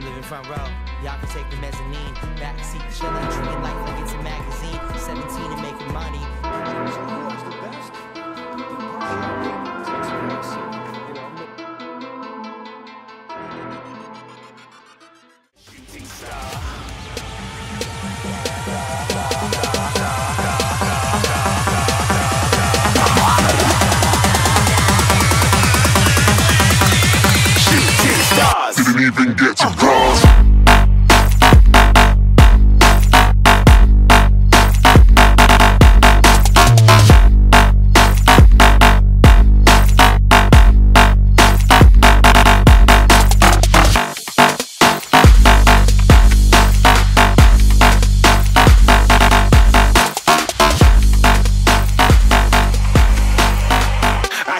in front row. Y'all can take the mezzanine. Backseat chillin', treating life like it's a magazine. 17 and making money.